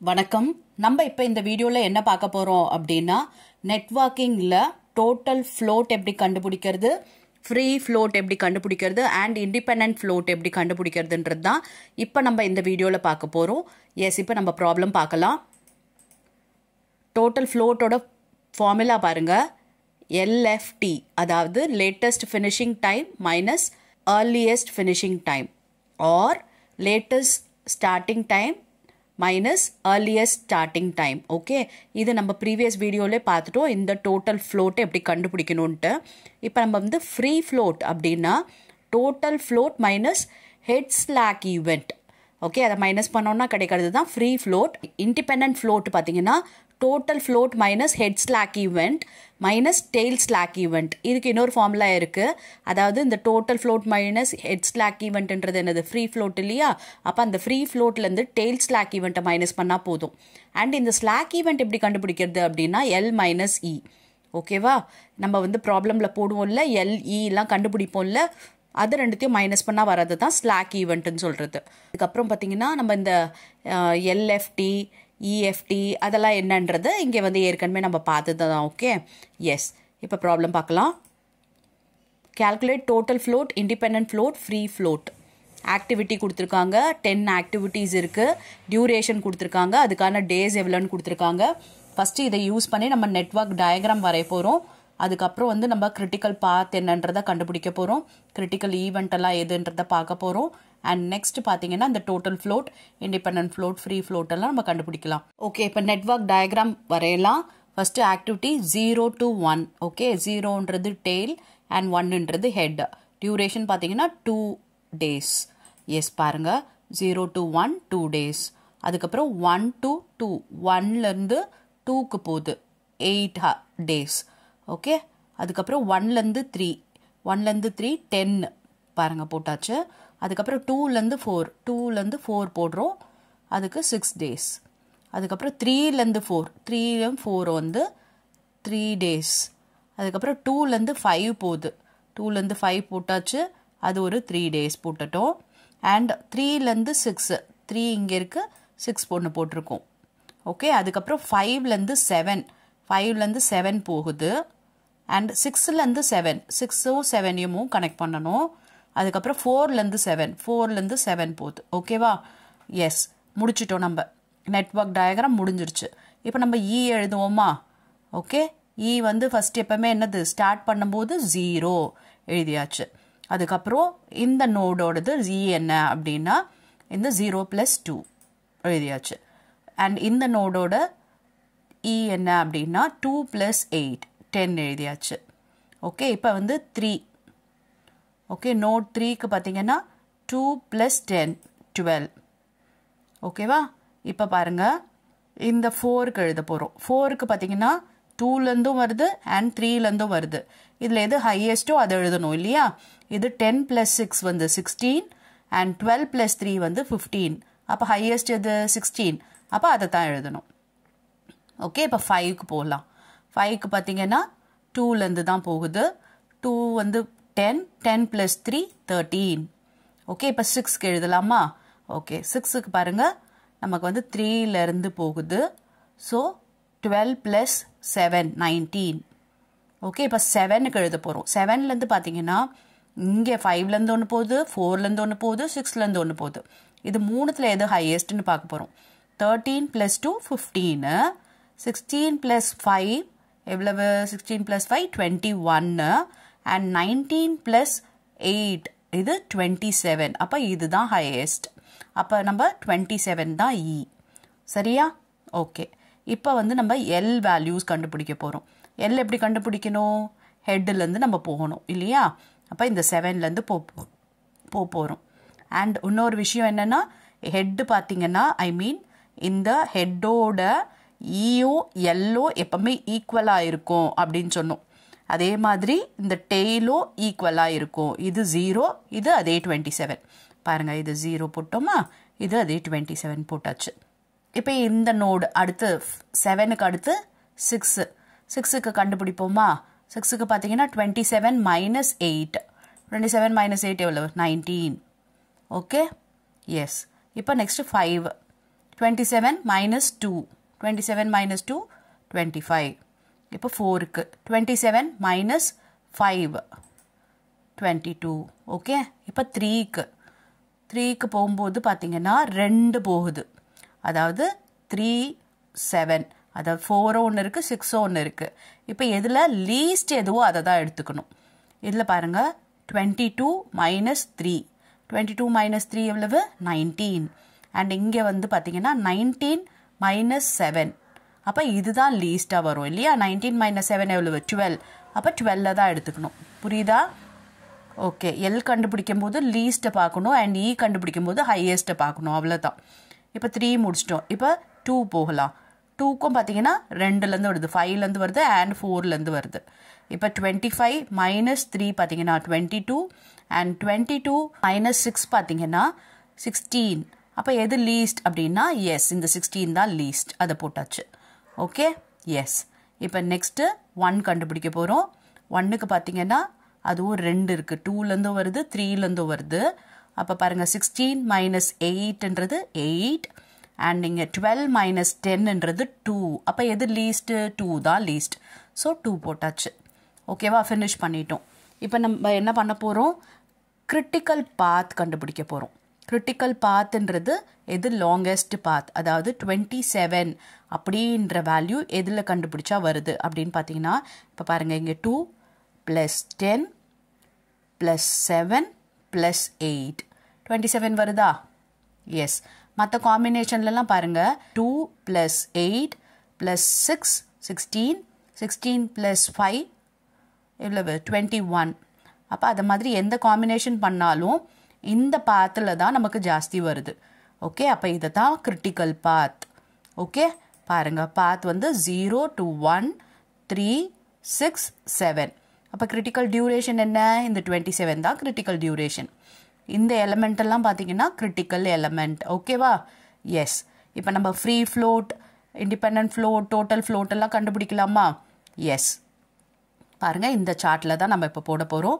வணக்கம். நம்ம இப்போ இந்த வீடியோவில் என்ன பார்க்க போகிறோம் அப்படின்னா நெட்வொர்க்கிங்கில் டோட்டல் ஃப்ளோட் எப்படி கண்டுபிடிக்கிறது ஃப்ரீ ஃப்ளோட் எப்படி கண்டுபிடிக்கிறது அண்ட் இண்டிபெண்ட் ஃப்ளோட் எப்படி கண்டுபிடிக்கிறதுன்றது தான் இப்போ நம்ம இந்த வீடியோவில் பார்க்க போகிறோம் எஸ் இப்போ நம்ம ப்ராப்ளம் பார்க்கலாம். டோட்டல் ஃப்ளோட்டோட ஃபார்முலா பாருங்கள் எல்எஃப்டி அதாவது latest finishing time minus earliest finishing time or latest starting time minus earliest starting time okay இது நம்ம ப்ரீவியஸ் வீடியோவிலே பார்த்துட்டோம். இந்த டோட்டல் ஃப்ளோட்டை எப்படி கண்டுபிடிக்கணுன்ட்டு இப்போ நம்ம வந்து ஃப்ரீ ஃப்ளோட் அப்படின்னா total float minus head slack event okay அதை மைனஸ் பண்ணோன்னா கிடைக்கிறது தான் ஃப்ரீ ஃப்ளோட் இண்டிபெண்ட் ஃப்ளோட் பார்த்தீங்கன்னா total float minus head slack event minus tail slack event இதுக்கு இன்னொரு ஃபார்முலா இருக்குது அதாவது இந்த total float minus head slack ஈவெண்ட்ன்றது என்னது? ஃப்ரீ ஃப்ளோட் இல்லையா? அப்போ அந்த ஃப்ரீ ஃப்ளோட்லேருந்து டெய்ல் ஸ்லாக் ஈவெண்ட்டை மைனஸ் பண்ணால் போதும். அண்ட் இந்த ஸ்லாக் ஈவெண்ட் எப்படி கண்டுபிடிக்கிறது அப்படின்னா எல் மைனஸ் இ ஓகேவா நம்ம வந்து ப்ராப்ளமில் போடுவோம்ல e எல்இலாம் கண்டுபிடிப்போம்ல அது ரெண்டுத்தையும் மைனஸ் பண்ணால் வர்றது தான் ஸ்லாக் ஈவெண்ட்டுன்னு சொல்கிறது அதுக்கப்புறம் பார்த்தீங்கன்னா நம்ம இந்த எல்எஃப்டி இஎஃப்டி அதெல்லாம் என்னன்றது இங்கே வந்து ஏற்கனவே நம்ம பார்த்தது தான் ஓகே எஸ் இப்போ ப்ராப்ளம் பார்க்கலாம். Calculate total float independent float free float activity கொடுத்துருக்காங்க. டென் ஆக்டிவிட்டீஸ் இருக்குது டியூரேஷன் கொடுத்துருக்காங்க. அதுக்கான டேஸ் எவ்வளோன்னு கொடுத்துருக்காங்க. ஃபஸ்ட்டு இதை யூஸ் பண்ணி நம்ம நெட்ஒர்க் டயக்ராம் வரைய போகிறோம் அதுக்கப்புறம் வந்து நம்ம கிரிட்டிக்கல் பாத் என்னன்றதை கண்டுபிடிக்க போகிறோம் கிரிட்டிக்கல் ஈவெண்ட் எல்லாம் எதுன்றதை பார்க்க போகிறோம் அண்ட் நெக்ஸ்ட் பார்த்தீங்கன்னா இந்த total float independent float free float எல்லாம் நம்ம கண்டுபிடிக்கலாம். ஓகே இப்போ நெட்ஒர்க் டயக்ராம் வரையலாம். First activity zero to one okay ஜீரோன்றது tail and ஒன்னுன்றது ஹெட் டியூரேஷன் பார்த்தீங்கன்னா டூ டேஸ் எஸ் பாருங்கள் zero to one two days அதுக்கப்புறம் ஒன் டு டூ ஒன்லேருந்து டூக்கு போகுது. எயிட் டேஸ் ஓகே அதுக்கப்புறம் ஒன்லேருந்து த்ரீ ஒன்லேருந்து த்ரீ டென் பாருங்கள் போட்டாச்சு. அதுக்கப்புறம் டூலேருந்து ஃபோர் டூலேருந்து ஃபோர் போடுறோம். அதுக்கு சிக்ஸ் டேஸ் அதுக்கப்புறம் த்ரீலேருந்து ஃபோர் த்ரீலேயும் ஃபோர் வந்து த்ரீ டேஸ் அதுக்கப்புறம் டூலேருந்து ஃபைவ் போகுது. டூலேருந்து ஃபைவ் போட்டாச்சு. அது ஒரு த்ரீ டேஸ் போட்டுட்டோம். அண்ட் த்ரீலேருந்து சிக்ஸு த்ரீ இங்கே இருக்குது சிக்ஸ் ஒன்று போட்டிருக்கோம். ஓகே அதுக்கப்புறம் ஃபைவ்லேருந்து செவன் ஃபைவ்லேருந்து செவன் போகுது. அண்ட் சிக்ஸ்லேருந்து செவன் சிக்ஸும் செவனையும் கனெக்ட் பண்ணணும். அதுக்கப்புறம் ஃபோர்லேருந்து செவன் ஃபோர்லேருந்து செவன் போகுது. ஓகேவா எஸ் முடிச்சிட்டோம் நம்ம. நெட்ஒர்க் டயக்ராம் முடிஞ்சிருச்சு. இப்போ நம்ம இ எழுதுவோமா? ஓகே இ e வந்து ஃபஸ்ட் எப்பவுமே என்னது? ஸ்டார்ட் பண்ணும்போது ஜீரோ எழுதியாச்சு. அதுக்கப்புறம் இந்த நோடோடது இ என்ன அப்படின்னா இந்த ஜீரோ ப்ளஸ் டூ எழுதியாச்சு. அண்ட் இந்த நோடோட இ e என்ன அப்படின்னா டூ ப்ளஸ் எயிட் டென் எழுதியாச்சு. ஓகே இப்போ வந்து த்ரீ ஓகே நோட் த்ரீக்கு பார்த்தீங்கன்னா டூ ப்ளஸ் டென் டுவெல் ஓகேவா இப்போ பாருங்கள் இந்த ஃபோருக்கு எழுத போகிறோம் ஃபோருக்கு பார்த்தீங்கன்னா டூலேருந்தும் வருது அண்ட் த்ரீலேருந்தும் வருது. இதில் எது ஹையஸ்ட்டோ அதை எழுதணும் இல்லையா? இது டென் ப்ளஸ் சிக்ஸ் வந்து sixteen and twelve plus three வந்து ஃபிஃப்டீன் அப்போ ஹையஸ்ட் எது? சிக்ஸ்டீன் அப்போ அதை தான் எழுதணும். ஓகே இப்போ ஃபைவ்க்கு போகலாம் ஃபைவ்க்கு பார்த்தீங்கன்னா டூலேருந்து தான் போகுது. டூ வந்து ten ten plus three thirteen okay இப்போ சிக்ஸ்க்கு எழுதலாமா? ஓகே சிக்ஸுக்கு பாருங்கள் நமக்கு வந்து த்ரீலேருந்து போகுது. So twelve plus seven nineteen okay இப்போ செவனுக்கு எழுத போகிறோம் செவன்லேருந்து பார்த்தீங்கன்னா இங்கே ஃபைவ்லேருந்து ஒன்று போகுது ஃபோர்லேருந்து ஒன்று போகுது சிக்ஸ்லேருந்து ஒன்று போகுது. இது மூணுத்தில் எது ஹையஸ்ட்னு பார்க்க போகிறோம் thirteen plus two fifteen sixteen plus five எவ்வளவு? சிக்ஸ்டீன் ப்ளஸ் ஃபைவ் டுவெண்ட்டி ஒன்னு அண்ட் நைன்டீன் ப்ளஸ் எயிட் இது டுவெண்ட்டி செவன் அப்போ இதுதான் ஹையஸ்ட் அப்போ நம்ம டுவெண்ட்டி செவன் தான் இ சரியா? ஓகே இப்போ வந்து நம்ம எல் வேல்யூஸ் கண்டுபிடிக்க போகிறோம் எல் எப்படி கண்டுபிடிக்கணும்? ஹெட்டுலேருந்து நம்ம போகணும் இல்லையா? அப்போ இந்த செவன்லேருந்து போ போக போகிறோம் அண்ட் இன்னொரு விஷயம் என்னென்னா ஹெட்டு பார்த்தீங்கன்னா ஐ மீன் இந்த ஹெட்டோட ஈயோ எல்லோ எப்பவுமே ஈக்குவலாக இருக்கும் அப்படின்னு சொன்னோம். அதே மாதிரி இந்த டெய்லோ ஈக்குவலாக இருக்கும். இது ஜீரோ இது அதே டுவெண்ட்டி செவன் பாருங்கள் இது ஜீரோ போட்டோமா? இது அதே டுவெண்ட்டி செவன் போட்டாச்சு. இப்போ இந்த நோடு அடுத்து செவனுக்கு அடுத்து சிக்ஸு சிக்ஸுக்கு கண்டுபிடிப்போமா? சிக்ஸுக்கு பார்த்தீங்கன்னா twenty seven minus eight twenty seven minus eight எவ்வளோ நைன்டீன் ஓகே எஸ் இப்போ next five twenty seven minus two twenty seven minus two twenty five இப்போ ஃபோருக்கு twenty seven minus five twenty two okay இப்போ த்ரீக்கு த்ரீக்கு போகும்போது பார்த்தீங்கன்னா ரெண்டு போகுது அதாவது த்ரீ செவன் அதாவது ஃபோரோ ஒன்று இருக்குது சிக்ஸோ ஒன்று இருக்குது இப்போ எதில் லீஸ்ட் எதுவோ அதை தான் எடுத்துக்கணும் இதில் பாருங்கள் twenty two minus three twenty two minus three எவ்வளவு நைன்டீன் அண்ட் இங்கே வந்து பார்த்தீங்கன்னா நைன்டீன் மைனஸ் செவன் அப்போ இதுதான் லீஸ்ட்டாக வரும் இல்லையா? நைன்டீன் மைனஸ் செவன் எவ்வளவு? டுவெல் அப்போ டுவெல்ல தான் எடுத்துக்கணும். புரியுதா? ஓகே எல் கண்டுபிடிக்கும் போது லீஸ்ட்டை பார்க்கணும் அண்ட் இ e கண்டுபிடிக்கும் போது ஹையஸ்ட்டை பார்க்கணும். அவ்வளோதான் இப்போ த்ரீ முடிச்சிட்டோம். இப்போ டூ போகலாம். டூக்கும் பார்த்தீங்கன்னா ரெண்டுலேருந்து வருது. ஃபைவ்லேருந்து வருது அண்ட் ஃபோர்லேருந்து வருது. இப்போ டுவெண்ட்டி ஃபைவ் மைனஸ் த்ரீ பார்த்தீங்கன்னா twenty two and twenty two minus six பார்த்தீங்கன்னா சிக்ஸ்டீன் அப்போ எது லீஸ்ட் அப்படின்னா எஸ் இந்த சிக்ஸ்டீன் தான் லீஸ்ட் அதை போட்டாச்சு. ஓகே எஸ் இப்போ நெக்ஸ்ட்டு ஒன் கண்டுபிடிக்க போகிறோம் ஒன்னுக்கு பார்த்தீங்கன்னா அதுவும் ரெண்டு இருக்குது டூலேருந்தும் வருது த்ரீலேருந்தும் வருது. அப்போ பாருங்கள் சிக்ஸ்டீன் மைனஸ் எயிட்ன்றது எயிட் அண்ட் இங்கே டுவெல் மைனஸ் டென்ன்றது டூ அப்போ எது லீஸ்ட்டு டூ தான் லீஸ்ட் ஸோ டூ போட்டாச்சு. ஓகேவா ஃபினிஷ் பண்ணிட்டோம். இப்போ நம்ம என்ன பண்ண போகிறோம் கிரிட்டிக்கல் பாத் கண்டுபிடிக்க போகிறோம் கிரிட்டிக்கல் பாத்ன்றது எது லாங்கஸ்ட் பாத் அதாவது டுவெண்ட்டி செவன் அப்படின்ற வேல்யூ எதில் கண்டுபிடிச்சா வருது? அப்படின்னு பார்த்தீங்கன்னா இப்போ பாருங்கள் இங்கே two plus ten plus seven plus eight twenty seven வருதா எஸ் மற்ற காம்பினேஷன்லலாம் பாருங்கள் two plus eight plus six sixteen sixteen plus five எவ்வளவு? டுவெண்ட்டி ஒன் அப்போ அதை மாதிரி எந்த காம்பினேஷன் பண்ணாலும் இந்த பாத்தில் தான் நமக்கு ஜாஸ்தி வருது. ஓகே அப்போ இதை தான் கிரிட்டிக்கல் பாத் ஓகே பாருங்க பாத் வந்து zero to one three six seven அப்போ கிரிட்டிக்கல் டியூரேஷன் என்ன? இந்த டுவெண்ட்டி செவன் தான் கிரிட்டிக்கல் டியூரேஷன் இந்த எலமெண்ட் எல்லாம் பார்த்தீங்கன்னா கிரிட்டிக்கல் எலமெண்ட் ஓகேவா எஸ் இப்போ நம்ம free float independent float total float எல்லாம் கண்டுபிடிக்கலாமா? எஸ் பாருங்கள் இந்த சார்ட்டில் தான் நம்ம இப்போ போட போகிறோம்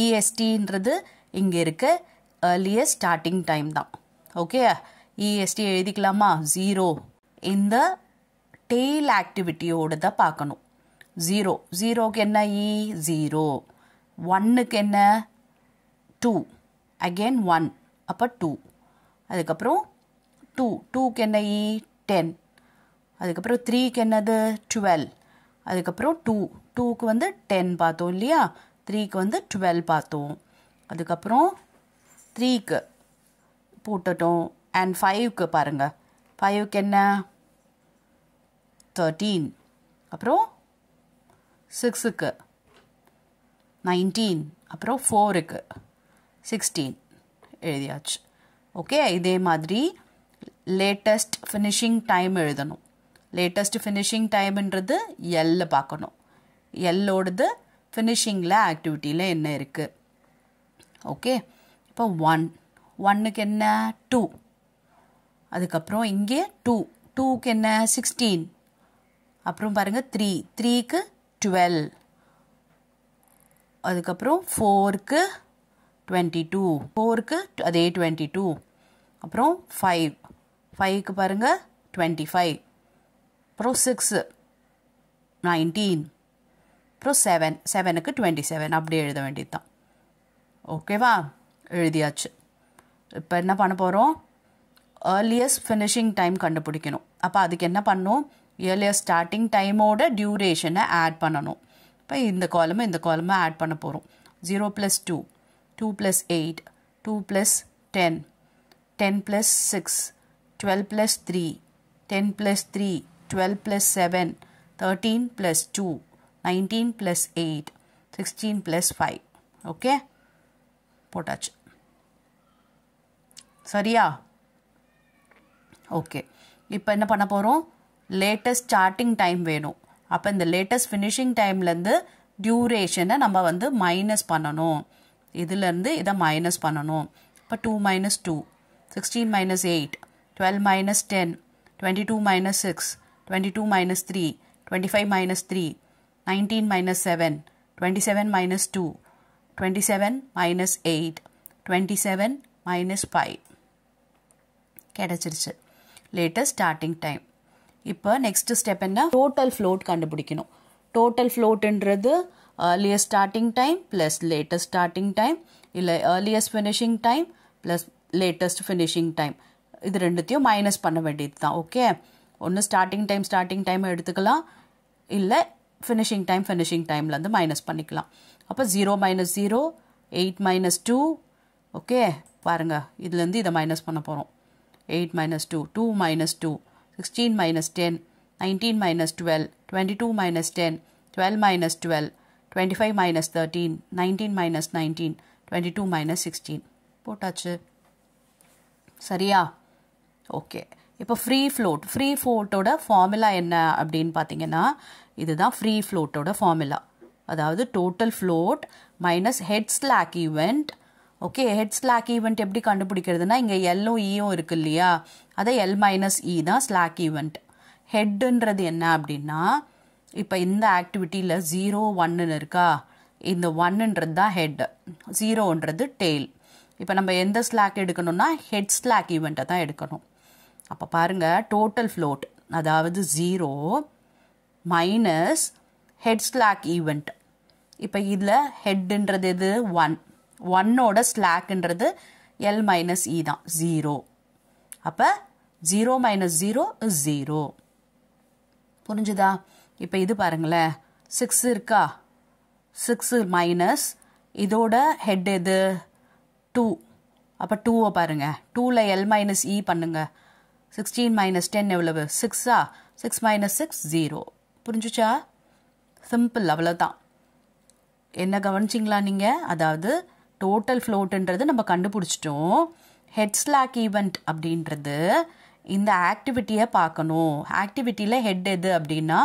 இஎஸ்டின்றது இங்கே இருக்குது ஏர்லியஸ்ட் ஸ்டார்டிங் டைம் தான். ஓகே இஎஸ்டி எழுதிக்கலாமா? ஜீரோ இந்த டெய்ல் ஆக்டிவிட்டியோடு தான் பார்க்கணும். ஜீரோ ஜீரோக்கு என்ன? இ ஜீரோ ஒன்னுக்கு என்ன? டூ அகெயின் ஒன் அப்போ டூ அதுக்கப்புறம் டூ டூக்கு என்ன? E, இ டென் அதுக்கப்புறம் த்ரீக்கு என்னது? டுவெல் அதுக்கப்புறம் டூ டூக்கு வந்து டென் பார்த்தோம் இல்லையா? த்ரீக்கு வந்து டுவெல் பார்த்தோம். அதுக்கப்புறம் த்ரீக்கு போட்டுட்டோம். அண்ட் ஃபைவ்க்கு பாருங்கள் ஃபைவ்க்கு என்ன? தேர்ட்டீன் அப்புறம் சிக்ஸுக்கு நைன்டீன் அப்புறம் ஃபோருக்கு சிக்ஸ்டீன் எழுதியாச்சு. ஓகே இதே மாதிரி லேட்டஸ்ட் ஃபினிஷிங் டைம் எழுதணும். லேட்டஸ்ட் ஃபினிஷிங் டைம்ன்றது எல்ல பார்க்கணும். எல்லோடது ஃபினிஷிங்கில் ஆக்டிவிட்டியில் என்ன இருக்குது ஓகே அப்போ ஒன் ஒன்னுக்கு என்ன? டூ அதுக்கப்புறம் இங்கே டூ டூக்கு என்ன? சிக்ஸ்டீன் அப்புறம் பாருங்கள் த்ரீ த்ரீக்கு டுவெல் அதுக்கப்புறம் ஃபோருக்கு டுவெண்ட்டி டூ ஃபோருக்கு அதே டுவெண்ட்டி டூ அப்புறம் ஃபைவ் ஃபைவ்க்கு பாருங்கள் டுவெண்ட்டி ஃபைவ் அப்புறம் சிக்ஸு நைன்டீன் அப்புறம் செவன் செவனுக்கு டுவெண்ட்டி செவன் அப்படியே எழுத வேண்டியது தான் ஓகேவா எழுதியாச்சு. இப்போ என்ன பண்ண போகிறோம் ஏர்லியஸ்ட் ஃபினிஷிங் டைம் கண்டுபிடிக்கணும். அப்போ அதுக்கு என்ன பண்ணும்? ஏர்லியஸ்ட் ஸ்டார்டிங் டைமோட டியூரேஷனை ஆட் பண்ணணும். இப்போ இந்த காலமும் இந்த காலமும் ஆட் பண்ண போகிறோம் zero plus two two plus eight two plus ten ten plus six twelve plus three ten plus three twelve plus seven thirteen plus two nineteen plus eight sixteen plus five okay போட்டாச்சு. சரியா? Okay இப்போ என்ன பண்ண போகிறோம் latest starting time வேணும். அப்போ இந்த latest finishing டைம்லேருந்து டியூரேஷனை நம்ம வந்து மைனஸ் பண்ணணும். இதுலேருந்து இதை மைனஸ் பண்ணணும். இப்போ two minus two sixteen minus eight twelve minus ten twenty two minus six twenty two minus three twenty five minus three nineteen minus seven twenty seven minus two twenty seven minus eight twenty seven minus five கிடச்சிருச்சு. Latest starting time இப்போ next step என்ன? Total float கண்டுபிடிக்கணும். Total ஃப்ளோட்டுன்றது earliest starting time plus latest starting time இல்லை earliest finishing time plus latest finishing time இது ரெண்டுத்தையும் minus பண்ண வேண்டியது தான் ஓகே ஒன்று ஸ்டார்டிங் டைம் ஸ்டார்டிங் டைம் எடுத்துக்கலாம். இல்லை ஃபினிஷிங் டைம் ஃபினிஷிங் டைம்லேருந்து மைனஸ் பண்ணிக்கலாம். அப்போ zero minus zero eight minus two okay பாருங்கள் இதுலேருந்து இதை மைனஸ் பண்ண போகிறோம் eight minus two two minus two sixteen minus ten nineteen minus twelve twenty two minus ten twelve minus twelve twenty five minus thirteen nineteen minus nineteen twenty two minus sixteen போட்டாச்சு. சரியா? Okay இப்போ free float free ஃப்ளோட்டோட formula என்ன அப்படின்னு பார்த்தீங்கன்னா இதுதான் free ஃப்ளோட்டோட formula அதாவது total float minus head slack event okay head slack event எப்படி கண்டுபிடிக்கிறதுனா இங்கே எல்லும் ஈயும் e இருக்கு இல்லையா? அதை எல் மைனஸ் இ தான் ஸ்லாக் ஈவெண்ட் ஹெட்டுன்றது என்ன அப்படின்னா இப்போ இந்த ஆக்டிவிட்டியில் ஜீரோ ஒன்னுன்னு இருக்கா? இந்த ஒன்னுன்றது தான் ஹெட் ஜீரோன்றது டெய்ல் இப்போ நம்ம எந்த ஸ்லாக் எடுக்கணும்னா ஹெட் ஸ்லாக் ஈவெண்ட்டை தான் எடுக்கணும். அப்போ பாருங்கள் டோட்டல் ஃப்ளோட் அதாவது zero minus head slack event இப்போ இதில் ஹெட்டுன்றது எது? ஒன் ஒன்னோட ஸ்லாக்ன்றது எல் மைனஸ் இ தான். ஜீரோ அப்போ zero minus zero is zero புரிஞ்சுதா? இப்போ இது பாருங்களேன். சிக்ஸ் இருக்கா? சிக்ஸு மைனஸ் இதோட ஹெட் எது? டூ அப்போ டூவை பாருங்கள் டூவில் எல் மைனஸ் இ e பண்ணுங்க. சிக்ஸ்டீன் மைனஸ் டென் எவ்வளவு? சிக்ஸா சிக்ஸ் மைனஸ் சிக்ஸ் ஜீரோ புரிஞ்சுச்சா? சிம்பிள் அவ்வளோதான் என்ன கவனிச்சிங்களா நீங்கள் அதாவது டோட்டல் ஃப்ளோட்டுன்றது நம்ம கண்டுபிடிச்சிட்டோம். ஹெட் ஸ்லாக் ஈவெண்ட் அப்படின்றது இந்த ஆக்டிவிட்டியை பார்க்கணும். ஆக்டிவிட்டியில் ஹெட் எது அப்படின்னா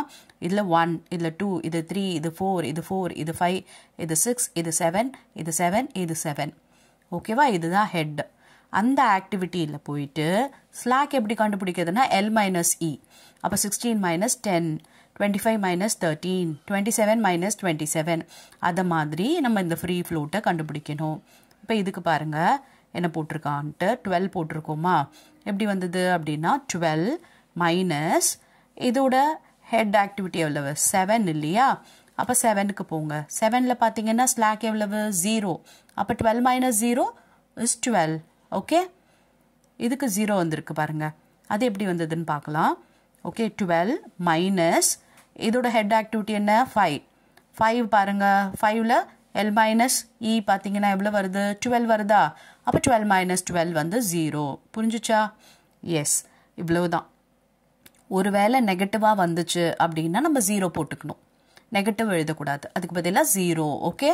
இதில் ஒன் இதில் டூ இது த்ரீ இது ஃபோர் இது ஃபோர் இது ஃபைவ் இது சிக்ஸ் இது செவன் இது செவன் இது செவன் ஓகேவா இதுதான் ஹெட் அந்த ஆக்டிவிட்டியில் போயிட்டு ஸ்லாக் எப்படி கண்டுபிடிக்கிறதுனா எல் மைனஸ் இ e. அப்போ sixteen minus ten twenty five minus thirteen twenty seven minus twenty seven அதை மாதிரி நம்ம இந்த ஃப்ரீ ஃப்ளோட்டை கண்டுபிடிக்கணும். இப்போ இதுக்கு பாருங்கள் என்ன போட்டிருக்கான்ட்டு டுவெல் போட்டிருக்கோமா? எப்படி வந்தது அப்படின்னா டுவெல் மைனஸ் இதோட ஹெட் ஆக்டிவிட்டி எவ்வளவு? செவன் இல்லையா? அப்போ செவனுக்கு போங்க. செவனில் பார்த்தீங்கன்னா ஸ்லாக் எவ்வளவு? ஜீரோ அப்போ twelve minus zero is twelve okay இதுக்கு ஜீரோ வந்திருக்கு பாருங்கள் அது எப்படி வந்ததுன்னு பார்க்கலாம். ஓகே டுவெல் மைனஸ் இதோட ஹெட் ஆக்டிவிட்டி என்ன? ஃபைவ் ஃபைவ் பாருங்கள் ஃபைவ்ல எல் மைனஸ் இ e பார்த்தீங்கன்னா எவ்வளோ வருது? டுவெல் வருதா? அப்போ டுவெல் மைனஸ் டுவெல் வந்து ஜீரோ புரிஞ்சுச்சா? எஸ் இவ்வளோ தான் ஒரு வேளை நெகட்டிவாக வந்துச்சு அப்படின்னா நம்ம ஜீரோ போட்டுக்கணும். நெகட்டிவ் எழுதக்கூடாது. அதுக்கு பதிலாக ஜீரோ ஓகே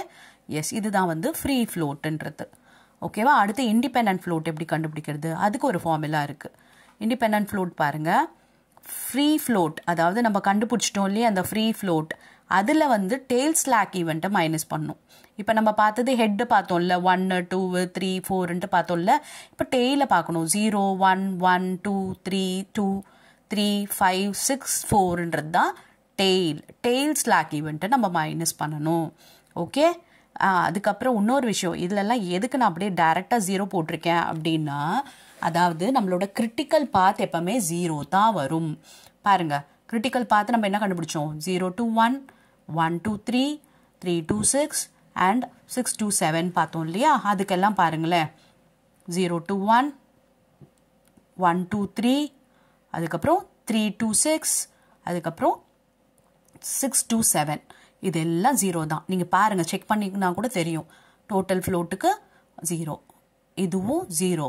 எஸ் இதுதான் வந்து ஃப்ரீ ஃப்ளோட்டுன்றது ஓகேவா அடுத்து இண்டிபெண்ட் ஃப்ளோட் எப்படி கண்டுபிடிக்கிறது? அதுக்கு ஒரு ஃபார்முலா இருக்குது இண்டிபெண்ட் ஃப்ளோட் பாருங்கள் ஃப்ரீ ஃப்ளோட் அதாவது நம்ம கண்டுபிடிச்சிட்டோம் இல்லையா அந்த ஃப்ரீ ஃப்ளோட் அதில் வந்து டெய்ல் ஸ்லாக் ஈவெண்ட்டை மைனஸ் பண்ணும். இப்போ நம்ம பார்த்தது ஹெட்டு பார்த்தோம்ல ஒன்று டூ த்ரீ ஃபோருன்ட்டு பார்த்தோம்ல இப்போ டெய்ல பார்க்கணும். Zero one one two three two three five six ஃபோருன்றது தான் டெய்ல் டெய்ல் ஸ்லாக் ஈவெண்ட்டை நம்ம மைனஸ் பண்ணணும். ஓகே அதுக்கப்புறம் இன்னொரு விஷயம். இதிலெல்லாம் எதுக்கு நான் அப்படியே டேரெக்டாக ஜீரோ போட்டிருக்கேன் அப்படின்னா அதாவது நம்மளோட கிரிட்டிக்கல் பாத் எப்பவுமே ஜீரோ தான் வரும். பாருங்க கிரிட்டிக்கல் பாத் நம்ம என்ன கண்டுபிடிச்சோம்? Zero two one one two three three two six and six two seven பார்த்தோம் இல்லையா? அதுக்கெல்லாம் பாருங்களேன். Zero two one one two three அதுக்கப்புறம் த்ரீ டூ சிக்ஸ் அதுக்கப்புறம் சிக்ஸ் டூ செவன் இதெல்லாம் ஜீரோ தான். நீங்கள் பாருங்கள் செக் பண்ணிங்கன்னா கூட தெரியும். டோட்டல் ஃப்ளோட்டுக்கு ஜீரோ இதுவும் ஜீரோ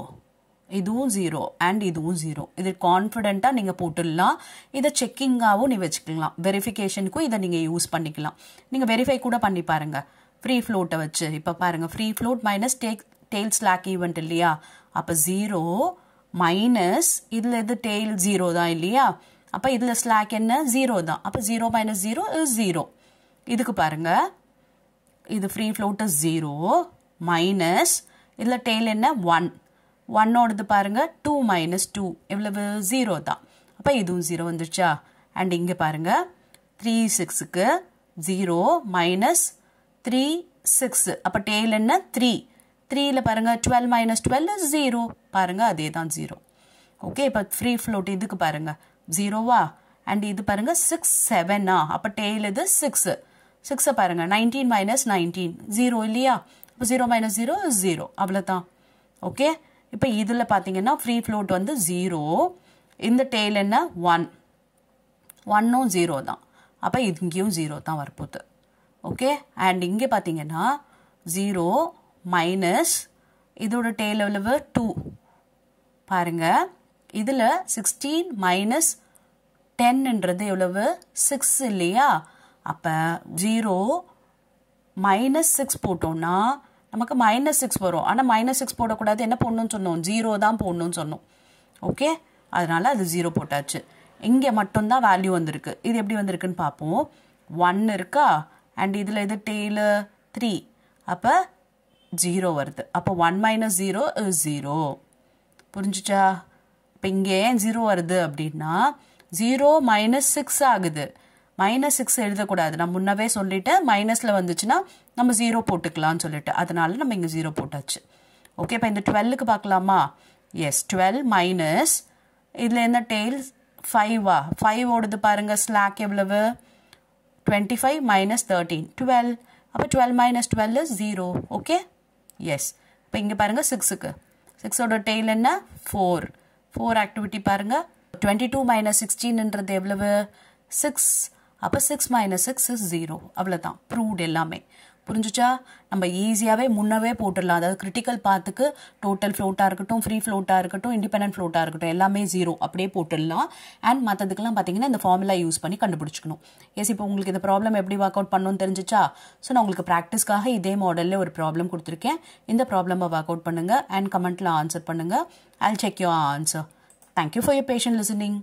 இதுவும் ஜீரோ அண்ட் இதுவும் ஜீரோ இது கான்ஃபிடென்ட்டாக நீங்கள் போட்டுடலாம். இதை செக்கிங்காகவும் நீ வச்சுக்கலாம். வெரிஃபிகேஷனுக்கும் இதை நீங்கள் யூஸ் பண்ணிக்கலாம். நீங்கள் வெரிஃபை கூட பண்ணி பாருங்கள் ஃப்ரீ ஃப்ளோட்டை வச்சு. இப்போ பாருங்கள் free float minus take tail slack event இல்லையா? அப்போ ஜீரோ மைனஸ் இதில் இது டெய்ல் ஜீரோ தான் இல்லையா? அப்போ இதில் ஸ்லாக் என்ன? ஜீரோ தான். அப்போ zero minus zero is zero இதுக்கு பாருங்கள் இது ஃப்ரீ ஃப்ளோட்டு ஜீரோ மைனஸ் இதில் டெய்ல் என்ன? ஒன் ஒன்னோடது பாருங்கள் டூ மைனஸ் டூ எவ்வளவு ஜீரோ தான். அப்போ இதுவும் ஜீரோ வந்துருச்சா? அண்ட் இங்கே பாருங்கள் த்ரீ சிக்ஸுக்கு ஜீரோ மைனஸ் த்ரீ சிக்ஸ் அப்போ டெய்ல் என்ன? த்ரீ த்ரீயில் பாருங்கள் டுவெல் மைனஸ் டுவெல் ஜீரோ பாருங்கள் அதே தான் ஜீரோ ஓகே இப்போ ஃப்ரீ ஃப்ளோட் இதுக்கு பாருங்கள் ஜீரோவா அண்ட் இது பாருங்கள் சிக்ஸ் செவனா அப்போ டெய்ல் இது சிக்ஸு சிக்ஸை பாருங்கள் நைன்டீன் மைனஸ் நைன்டீன் ஜீரோ இல்லையா? இப்போ ஜீரோ மைனஸ் ஜீரோ ஜீரோ அவ்வளோதான் ஓகே இப்போ இதில் பார்த்தீங்கன்னா ஃப்ரீ ஃப்ளோட் வந்து ஜீரோ இந்த டெய்ல் என்ன? ஒன் ஒன்னும் ஜீரோ தான். அப்போ இங்கேயும் ஜீரோ தான் வரப்போகுது. ஓகே அண்ட் இங்கே பார்த்தீங்கன்னா ஜீரோ மைனஸ் இதோட டெய்ல் எவ்வளவு? டூ பாருங்க. இதில் சிக்ஸ்டீன் மைனஸ் டென்ன்றது எவ்வளவு? சிக்ஸ் இல்லையா? அப்போ ஜீரோ மைனஸ் சிக்ஸ் போட்டோம்னா நமக்கு மைனஸ் சிக்ஸ் வரும். ஆனால் மைனஸ் சிக்ஸ் போடக்கூடாது. என்ன போடணும்னு சொன்னோம்? ஜீரோ தான் போடணும்னு சொன்னோம். ஓகே அதனால் அது ஜீரோ போட்டாச்சு. இங்கே மட்டும்தான் வேல்யூ வந்திருக்கு. இது எப்படி வந்திருக்குன்னு பார்ப்போம். ஒன் இருக்கா? அண்ட் இதில் இது டெய்லு த்ரீ அப்போ ஜீரோ வருது. அப்போ ஒன் மைனஸ் ஜீரோ ஜீரோ புரிஞ்சுச்சா? இப்போ இங்கே ஏன் ஜீரோ வருது அப்படின்னா ஜீரோ மைனஸ் சிக்ஸ் ஆகுது. மைனஸ் சிக்ஸ் எழுதக்கூடாது. நான் முன்னவே சொல்லிட்டேன் மைனஸில் வந்துச்சுன்னா நம்ம ஜீரோ போட்டுக்கலாம்னு சொல்லிட்டு. அதனால நம்ம இங்கே ஜீரோ போட்டாச்சு. ஓகே இப்போ இந்த டுவெல்லுக்கு பார்க்கலாமா? எஸ் டுவெல் மைனஸ் இதில் என்ன டெய்ல் ஃபைவா ஃபைவ் ஓடுது பாருங்கள் ஸ்லாக் எவ்வளவு? Twenty five minus thirteen twelve அப்போ twelve minus twelve zero okay yes இப்போ இங்கே பாருங்கள் சிக்ஸுக்கு சிக்ஸோட டெய்ல் என்ன? ஃபோர் ஃபோர் ஆக்டிவிட்டி பாருங்கள் டுவெண்ட்டி டூ மைனஸ் சிக்ஸ்டீன்ன்றது எவ்வளவு? சிக்ஸ் அப்போ six minus six is zero அவ்வளோதான் ப்ரூவ்ட் எல்லாமே. புரிஞ்சுச்சா? நம்ம ஈஸியாகவே முன்னவே போட்டுடலாம். அதாவது கிரிட்டிக்கல் பாத்துக்கு டோட்டல் ஃப்ளோட்டாக இருக்கட்டும் ஃப்ரீ ஃப்ளோட்டாக இருக்கட்டும் இண்டிபெண்டன்ட் ஃப்ளோட்டாக இருக்கட்டும் எல்லாமே ஜீரோ அப்படியே போட்டுடலாம். அண்ட் மற்றதுக்கெல்லாம் பார்த்தீங்கன்னா இந்த ஃபார்முலா யூஸ் பண்ணி கண்டுபிடிச்சிக்கணும். எஸ் இப்போ உங்களுக்கு இந்த ப்ராப்ளம் எப்படி ஒர்க் அவுட் பண்ணணும்னு தெரிஞ்சிச்சா? ஸோ நான் உங்களுக்கு ப்ராக்டிஸ்க்காக இதே மாடலில் ஒரு ப்ராப்ளம் கொடுத்துருக்கேன். இந்த ப்ராப்ளமை ஒர்க் அவுட் பண்ணுங்கள் அண்ட் கமெண்ட்டில் ஆன்சர் பண்ணுங்கள் I'll check you answer thank you for your patience listening